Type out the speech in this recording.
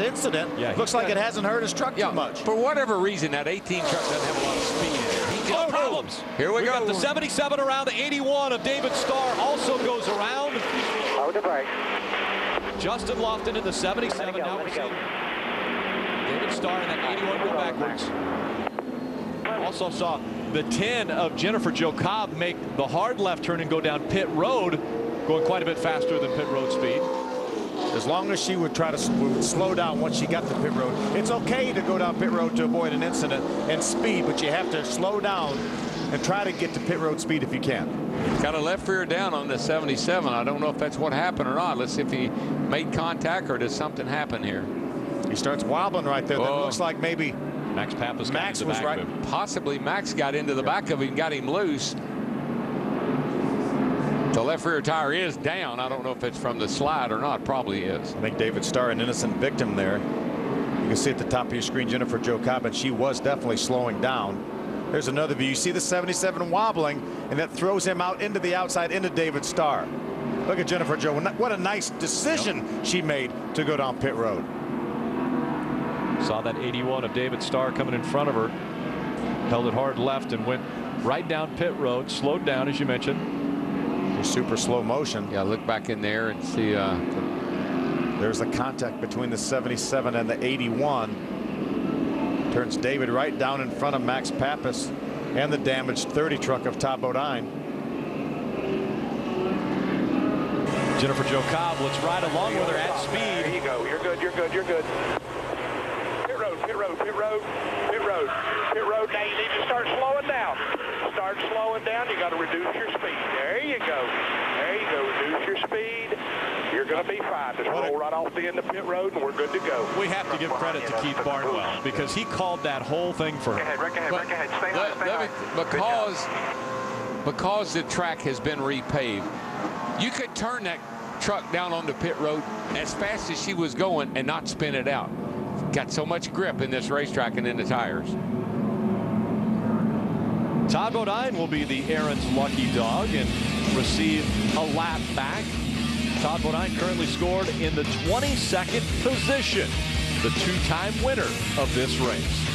incident. Yeah, Looks like it hasn't hurt his truck Yeah, too much. for whatever reason, that 18 truck doesn't have a lot of speed in it. He oh, No just- problems. Here we, We go. got the 77 around the 81 of David Starr also goes around. Hold the brake. Justin Lofton in the 77. Go, now we're seeing David Starr in that 81 go backwards. Also saw the 10 of Jennifer Jo Cobb make the hard left turn and go down pit road, going quite a bit faster than pit road speed. As long as she would try to would slow down once she got to pit road. It's okay to go down pit road to avoid an incident and speed, but you have to slow down and try to get to pit road speed if you can. Got a left rear down on the 77. I don't know if that's what happened or not. Let's see if he made contact or did something happen here. He starts wobbling right there. That Oh. looks like maybe Max Papis Max was right. Possibly Max got into the back of him and got him loose. The left rear tire is down. I don't know if it's from the slide or not. Probably is. I think David Starr, an innocent victim there. You can see at the top of your screen Jennifer Jo Cobb, and she was definitely slowing down. There's another view. You see the 77 wobbling, and that throws him out into the outside into David Starr. Look at Jennifer Joe. What a nice decision she made to go down pit road. Saw that 81 of David Starr coming in front of her. Held it hard left and went right down pit road. Slowed down, as you mentioned. Super slow motion. Yeah, look back in there and see. Uh, There's the contact between the 77 and the 81. Turns David right down in front of Max Papis and the damaged 30 truck of Todd Bodine. Jennifer Jo Cobb, let's ride along with her at speed. There speed. you go. You're good. You're good. You're good. Pit road. Pit road. Pit road. Pit road. Now you need to start slowing down. Start slowing down. You got to reduce your speed. There you go. There you go. Reduce your speed. You're going to be fine. Just roll right off the end of pit road, and we're good to go. We have to give credit to Keith Barnwell because he called that whole thing for her. Ahead, Rick ahead, but ahead. Stay let- on, let me- because because the track has been repaved, you could turn that truck down on the pit road as fast as she was going and not spin it out. Got so much grip in this racetrack and in the tires. Todd Bodine will be the Aaron's lucky dog and receive a lap back. Todd Bodine currently scored in the 22nd position, the two-time winner of this race.